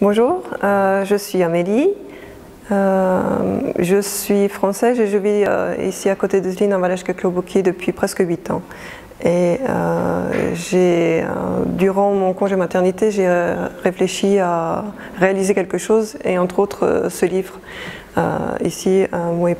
Bonjour, euh, je suis Amélie. Euh, je suis française et je vis euh, ici à côté de Zlin, en Valachka Klobuki, depuis presque 8 ans. Et j'ai, durant mon congé maternité, j'ai réfléchi à réaliser quelque chose et entre autres ce livre ici, Moi